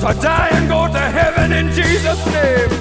to die and go to heaven in Jesus' name.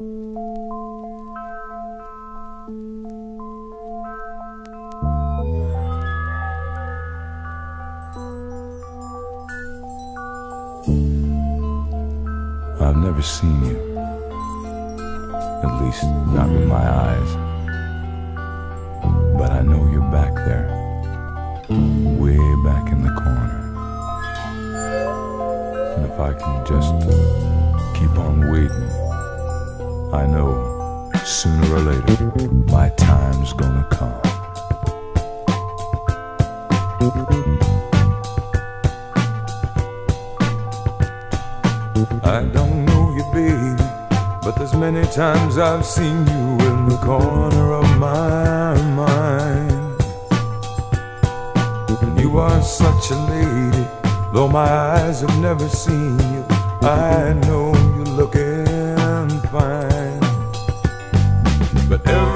I've never seen you, at least not with my eyes, but I know you're back there, way back in the corner. And if I can just keep on waiting, I know sooner or later my time's gonna come. I don't know you, baby, but there's many times I've seen you in the corner of my mind. And you are such a lady, though my eyes have never seen you. I know you're looking.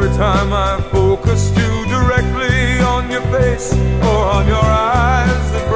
every time I focus too directly on your face or on your eyes.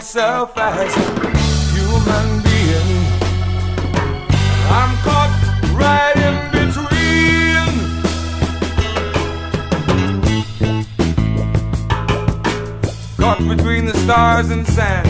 myself as a human being. I'm caught right in between. Caught between the stars and sand.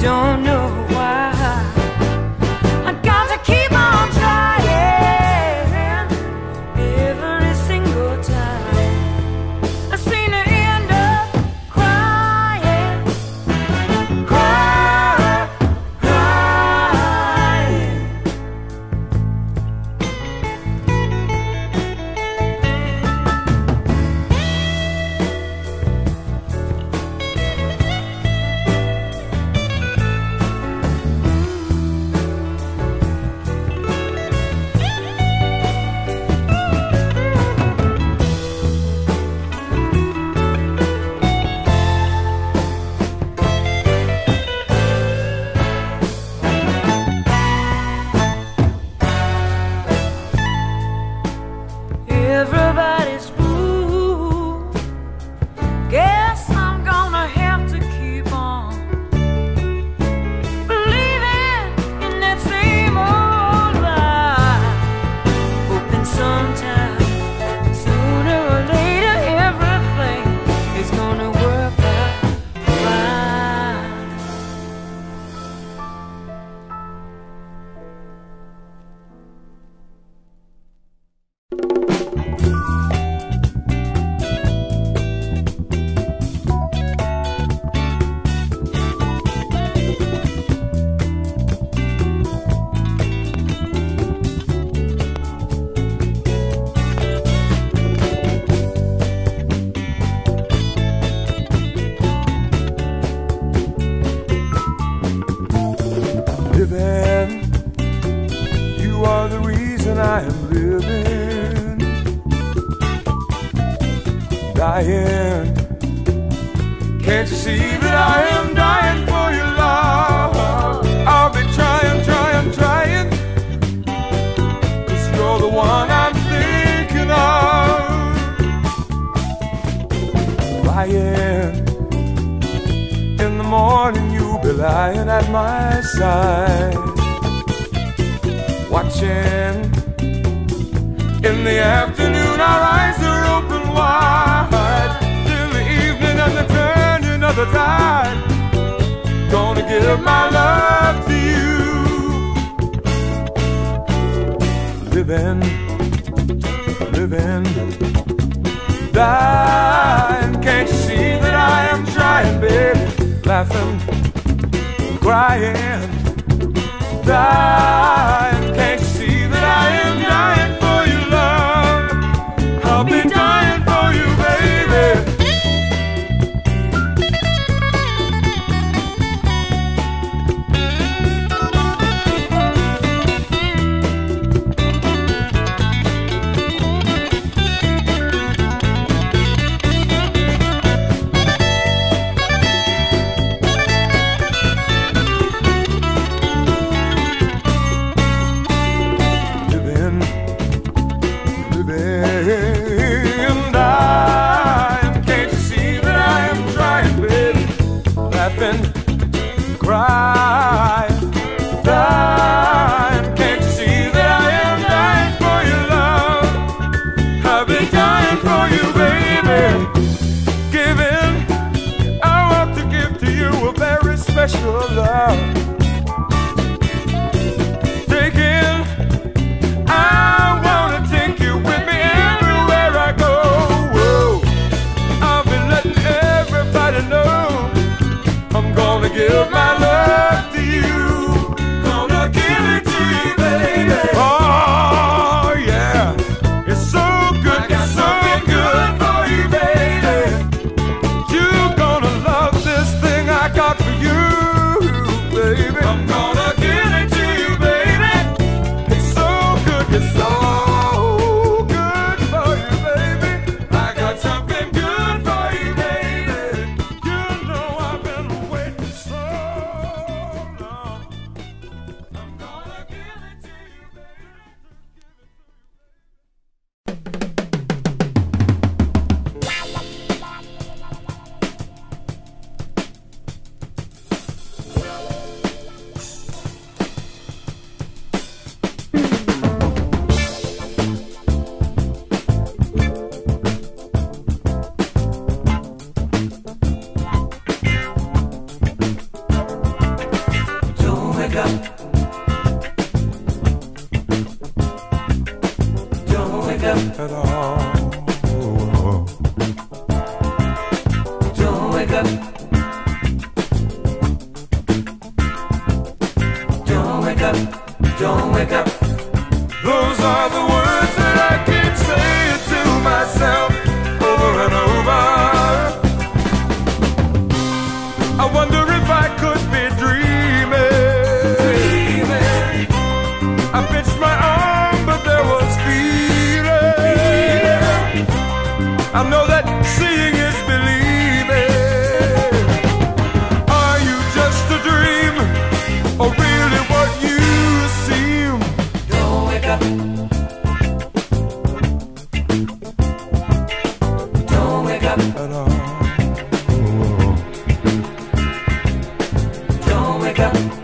don't know the tide. Gonna give my love to you. Living, living, dying. Can't you see that I am trying, baby? Laughing, crying, dying. Can't you see that I am dying for your love? I'll be dying. Monica.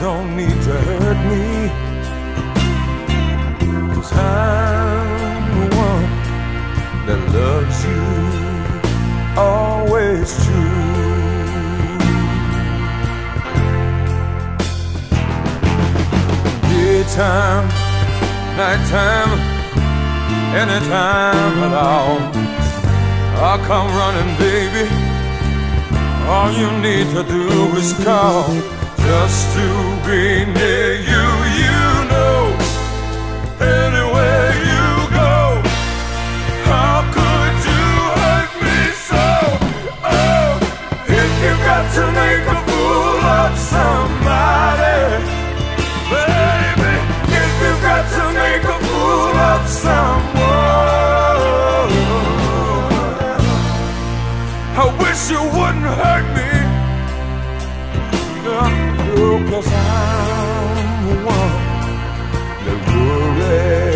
don't need to hurt me. Cause I'm the one that loves you, always true. Daytime, nighttime, anytime at all. I'll come running, baby. All you need to do is call. Just to be near you, you know Anywhere you go How could you hurt me so? Oh, if you've got to make a fool of somebody Baby, if you've got to make a fool of someone I wish you wouldn't hurt me Cause I'm the one that worries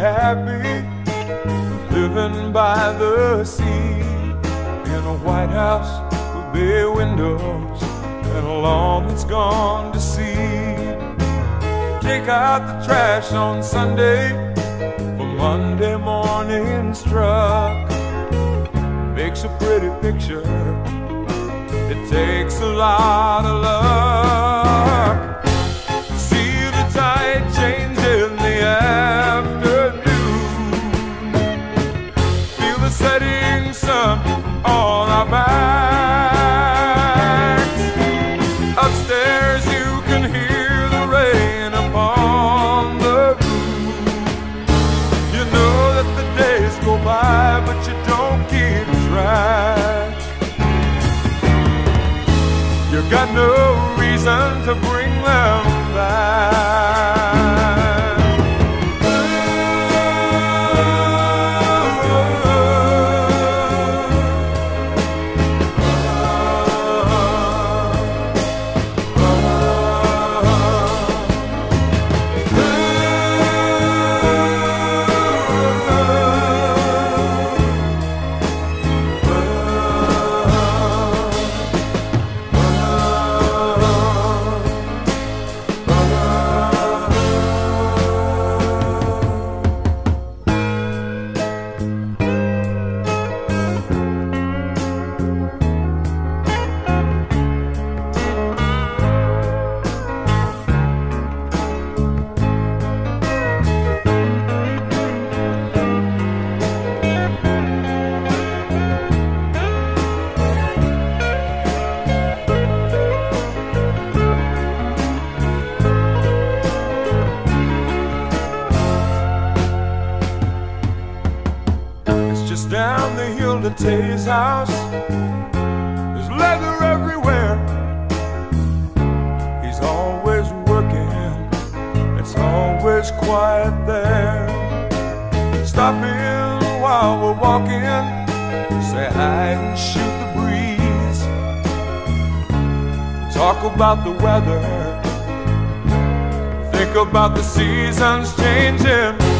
happy living by the sea in a white house with bay windows and a lawn that's gone to seed. Take out the trash on Sunday for Monday morning struck. Makes a pretty picture. It takes a lot of love. Talk about the weather. Think about the seasons changing.